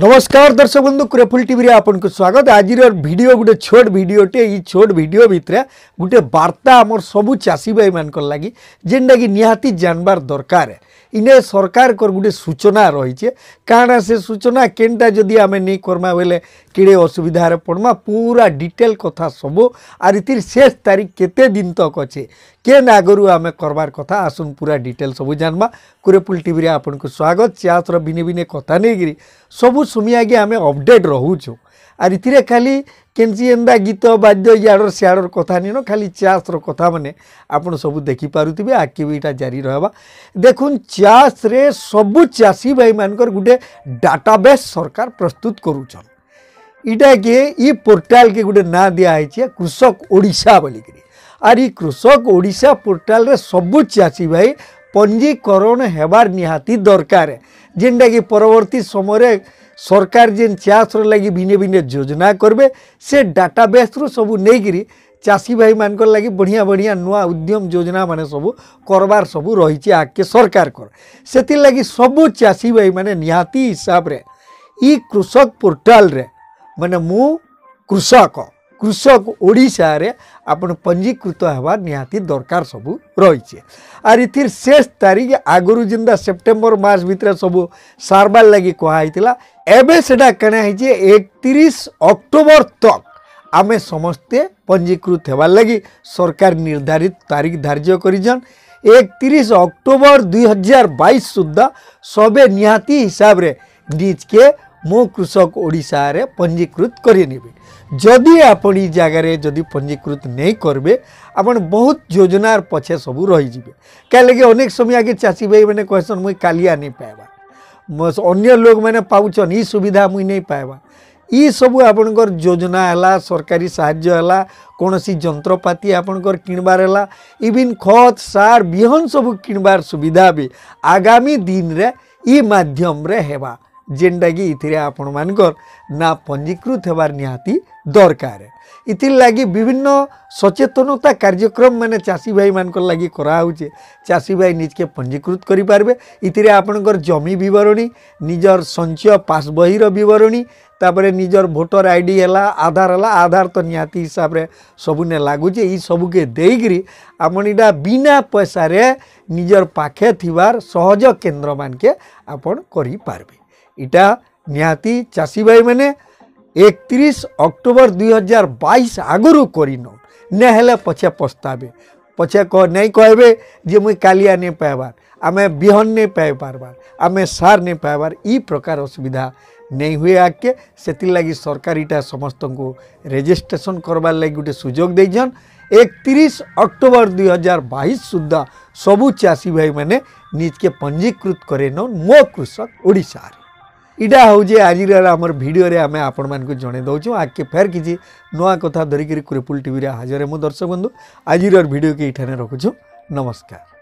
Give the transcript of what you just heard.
ନମସ୍କାର ଦର୍ଶକ ବନ୍ଧୁ କୁରେଫୁଲ ଟିଭିରେ ଆପଣଙ୍କୁ ସ୍ୱାଗତ ଆଜିର ଭିଡ଼ିଓ ଗୋଟେ ଛୋଟ ଭିଡ଼ିଓଟେ ଏଇ ଛୋଟ ଭିଡ଼ିଓ ଭିତରେ ଗୋଟେ ବାର୍ତ୍ତା ଆମର ସବୁ ଚାଷୀ ଭାଇମାନଙ୍କର ଲାଗି ଯେନ୍ଟାକି ନିହାତି ଜାଣିବାର ଦରକାର ଇନେ ସରକାରଙ୍କର ଗୋଟେ ସୂଚନା ରହିଛେ କାଣା ସେ ସୂଚନା କେନ୍ଟା ଯଦି ଆମେ ନେଇ କର୍ମା ବେଲେ କେଡ଼େ ଅସୁବିଧାରେ ପଡ଼୍ମା ପୁରା ଡିଟେଲ୍ କଥା ସବୁ ଆର୍ ଇଥିର୍ ଶେଷ ତାରିଖ କେତେ ଦିନ ତକ୍ ଅଛେ କେନ୍ ଆଗରୁ ଆମେ କର୍ବାର୍ କଥା ଆସୁନ୍ ପୁରା ଡିଟେଲ୍ ସବୁ ଜାନ୍ମା କୁରେପୁଲ୍ ଟିଭିରେ ଆପଣଙ୍କୁ ସ୍ୱାଗତ ଚାଷର ଭିନେ ଭିନେ କଥା ନେଇକିରି ସବୁ ସୁମି ଆଗେ ଆମେ ଅପଡ଼େଟ୍ ରହୁଛୁ ଆର୍ ଇଥିରେ ଖାଲି କେମିତି ଏନ୍ତା ଗୀତ ବାଦ୍ୟ ଇଆଡ଼ର ସିଆଡ଼ର କଥା ନିନ ଖାଲି ଚାଷର କଥାମାନେ ଆପଣ ସବୁ ଦେଖିପାରୁଥିବେ ଆଗ୍କେ ବି ଏଇଟା ଜାରି ରହିବା ଦେଖୁନ୍ ଚାଷରେ ସବୁ ଚାଷୀ ଭାଇମାନଙ୍କର ଗୋଟେ ଡାଟାବେସ୍ ସରକାର ପ୍ରସ୍ତୁତ କରୁଛନ୍ ଇଟାକେ ଇ ପୋର୍ଟାଲ୍କେ ଗୋଟେ ନାଁ ଦିଆହେଇଛି କୃଷକ ଓଡ଼ିଶା ବୋଲିକିରି ଆର୍ ଇ କୃଷକ ଓଡ଼ିଶା ପୋର୍ଟାଲ୍ରେ ସବୁ ଚାଷୀ ଭାଇ ପଞ୍ଜୀକରଣ ହେବାର ନିହାତି ଦରକାର ଯେନ୍ଟାକି ପରବର୍ତ୍ତୀ ସମୟରେ সরকার যেন চাষর লাগি ভিনে ভিনে যোজনা করবে সে ডাটাবেসরু সবু নেইকি চাষী ভাই মান লাগি বড়িয়া বড়িয়া নূয়া উদ্যম যোজনা মানে সবু করবার সবু রয়েছে আগকে সরকারকর সেগি সবু চাষী ভাই মানে নিহাতি হিসাবরে ই কৃষক পোর্টালরে মানে মু কৃষক कृषक ओडार पंजीकृत होगा निहाती दरकार सब रही आर इ शेष तारीख आगुरी जिंदा सेप्टेम्बर मस भर सब सारबार लगे कहुई एवं से कणाई एक तीस अक्टोबर तक आम समस्ते पंजीकृत होबार लगी सरकार निर्धारित तारीख धार्य कर एक तीस अक्टोबर दुई हजार बैस सुधा सबे निहाती हिसाब से निज के ମୋ କୃଷକ ଓଡ଼ିଶାରେ ପଞ୍ଜୀକୃତ କରିନେବେ ଯଦି ଆପଣ ଏଇ ଜାଗାରେ ଯଦି ପଞ୍ଜୀକୃତ ନେଇ କରିବେ ଆପଣ ବହୁତ ଯୋଜନାର ପଛେ ସବୁ ରହିଯିବେ କାହିଁ ଲାଗି ଅନେକ ସମୟ ଆଗେ ଚାଷୀ ଭାଇମାନେ କହେସନ୍ ମୁଇଁ କାଲିଆ ନେଇ ପାଇବା ଅନ୍ୟ ଲୋକମାନେ ପାଉଛନ୍ ଇ ସୁବିଧା ମୁଇଁ ନେଇ ପାଇବା ଇସବୁ ଆପଣଙ୍କର ଯୋଜନା ହେଲା ସରକାରୀ ସାହାଯ୍ୟ ହେଲା କୌଣସି ଯନ୍ତ୍ରପାତି ଆପଣଙ୍କର କିଣିବାର ହେଲା ଇଭିନ୍ ଖତ ସାର ବିହନ ସବୁ କିଣିବାର ସୁବିଧା ବି ଆଗାମୀ ଦିନରେ ଇ ମାଧ୍ୟମରେ ହେବା ଯେନ୍ଟାକି ଏଥିରେ ଆପଣମାନଙ୍କର ନା ପଞ୍ଜୀକୃତ ହେବାର ନିହାତି ଦରକାର ଇଥିର୍ଲାଗି ବିଭିନ୍ନ ସଚେତନତା କାର୍ଯ୍ୟକ୍ରମ ମାନେ ଚାଷୀ ଭାଇମାନଙ୍କର ଲାଗି କରାହେଉଛେ ଚାଷୀ ଭାଇ ନିଜକେ ପଞ୍ଜୀକୃତ କରିପାରିବେ ଏଥିରେ ଆପଣଙ୍କର ଜମି ବିବରଣୀ ନିଜର ସଞ୍ଚୟ ପାସ୍ ବହିର ବିବରଣୀ ତାପରେ ନିଜର ଭୋଟର ଆଇ ଡ଼ି ହେଲା ଆଧାର ହେଲା ଆଧାର ତ ନିହାତି ହିସାବରେ ସବୁନେ ଲାଗୁଛେ ଇ ସବୁକେ ଦେଇକିରି ଆପଣ ଏଇଟା ବିନା ପଇସାରେ ନିଜର ପାଖେ ଥିବାର ସହଜ କେନ୍ଦ୍ରମାନକେ ଆପଣ କରିପାରିବେ इटा निहाती चाषी भाई मैंने एक तीस अक्टोबर दुई हजार बैस आगुरी कर पछे पछतावे पछे कह नहीं कहे जे मुई कालिया नहीं पाइबार आम बिहन नहीं पाए पार्बार आम सार नहीं पाएबार ई प्रकार असुविधा नहीं हुए आगे से लगी सरकार इटा समस्त को रेजिस्ट्रेसन करवार लगी गोटे सुजोग दे जन एक तीस अक्टोबर दुई हजार बैस सुधा सबू चाषी भाई मैंने निज के पंजीकृत करे नौन कृषक ओडार ଇଟା ହେଉଛେ ଆଜିର ଆମର ଭିଡ଼ିଓରେ ଆମେ ଆପଣମାନଙ୍କୁ ଜଣେଇ ଦେଉଛୁ ଆଗ୍କେ ଫେର୍ କିଛି ନୂଆ କଥା ଧରିକିରି କୁରିପୁଲ ଟିଭିରେ ହାଜରେ ମୁଁ ଦର୍ଶକ ବନ୍ଧୁ ଆଜିର ଭିଡ଼ିଓକେ ଏଇଠାରେ ରଖୁଛୁ ନମସ୍କାର